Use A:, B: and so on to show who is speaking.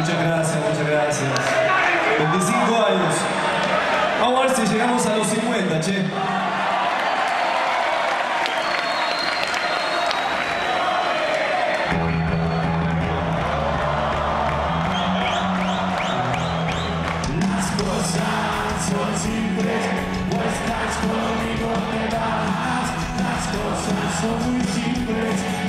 A: Muchas gracias, muchas gracias. 25 años. Vamos a ver si llegamos a los 50, che.
B: Las cosas son muy simples